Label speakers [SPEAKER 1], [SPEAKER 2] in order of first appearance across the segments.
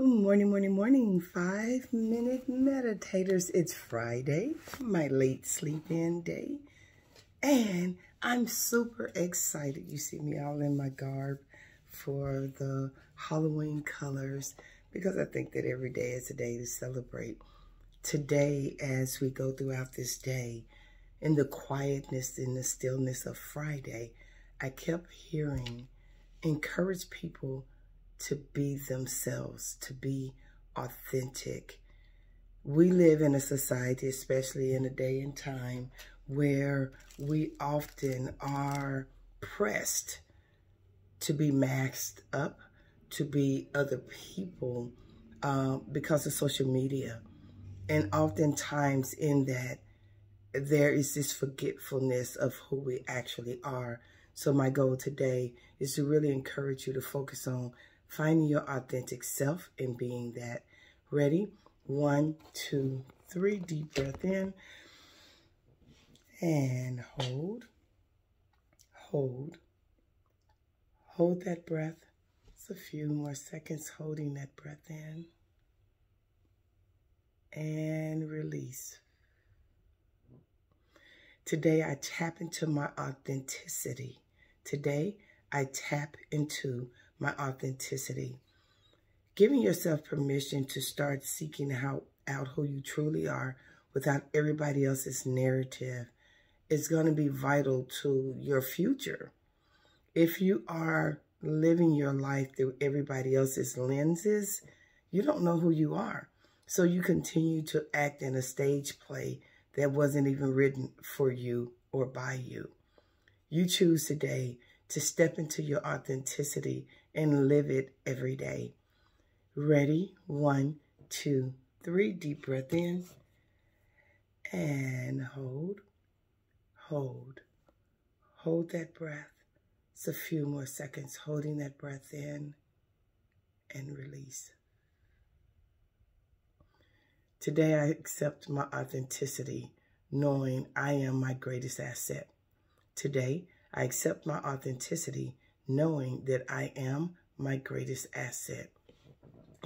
[SPEAKER 1] Morning, morning, morning. Five minute meditators. It's Friday, my late sleep in day. And I'm super excited. You see me all in my garb for the Halloween colors because I think that every day is a day to celebrate. Today, as we go throughout this day, in the quietness and the stillness of Friday, I kept hearing encourage people to be themselves, to be authentic. We live in a society, especially in a day and time, where we often are pressed to be masked up, to be other people uh, because of social media. And oftentimes in that, there is this forgetfulness of who we actually are. So my goal today is to really encourage you to focus on finding your authentic self and being that. Ready? One, two, three. Deep breath in. And hold. Hold. Hold that breath. It's a few more seconds holding that breath in. And release. Today, I tap into my authenticity. Today, I tap into my authenticity. Giving yourself permission to start seeking out, out who you truly are without everybody else's narrative is going to be vital to your future. If you are living your life through everybody else's lenses, you don't know who you are. So you continue to act in a stage play that wasn't even written for you or by you. You choose today to step into your authenticity and live it every day. Ready? One, two, three. Deep breath in. And hold, hold, hold that breath. It's a few more seconds holding that breath in and release. Today I accept my authenticity, knowing I am my greatest asset. Today I accept my authenticity, knowing that I am my greatest asset.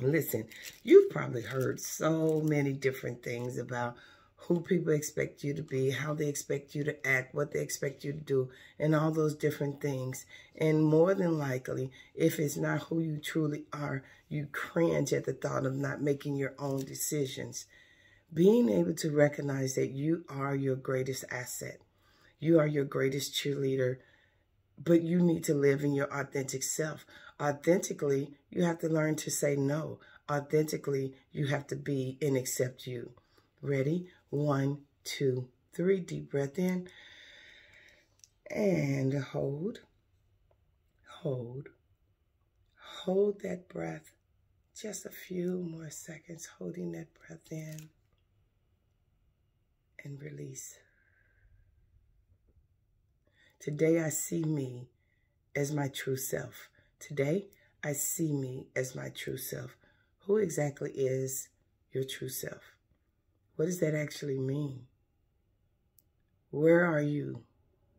[SPEAKER 1] Listen, you've probably heard so many different things about who people expect you to be, how they expect you to act, what they expect you to do, and all those different things. And more than likely, if it's not who you truly are, you cringe at the thought of not making your own decisions. Being able to recognize that you are your greatest asset. You are your greatest cheerleader but you need to live in your authentic self. Authentically, you have to learn to say no. Authentically, you have to be and accept you. Ready? One, two, three. Deep breath in. And hold. Hold. Hold that breath. Just a few more seconds holding that breath in. And release. Today I see me as my true self. Today I see me as my true self. Who exactly is your true self? What does that actually mean? Where are you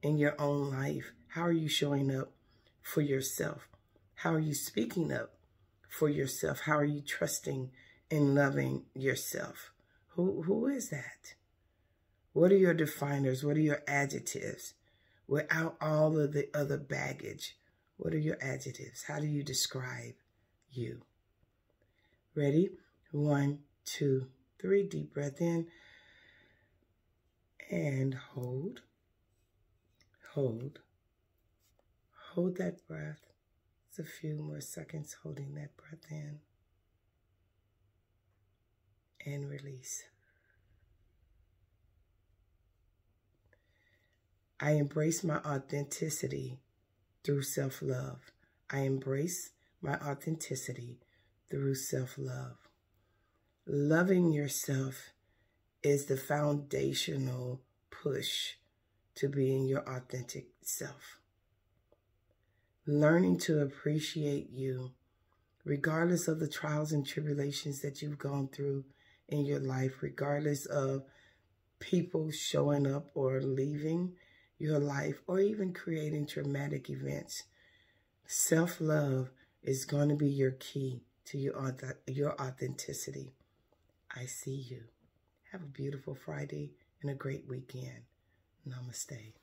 [SPEAKER 1] in your own life? How are you showing up for yourself? How are you speaking up for yourself? How are you trusting and loving yourself? Who, who is that? What are your definers? What are your adjectives? Without all of the other baggage. What are your adjectives? How do you describe you? Ready? One, two, three. Deep breath in. And hold. Hold. Hold that breath. It's a few more seconds holding that breath in. And release. I embrace my authenticity through self-love. I embrace my authenticity through self-love. Loving yourself is the foundational push to being your authentic self. Learning to appreciate you, regardless of the trials and tribulations that you've gone through in your life, regardless of people showing up or leaving, your life or even creating traumatic events. Self-love is going to be your key to your, your authenticity. I see you. Have a beautiful Friday and a great weekend. Namaste.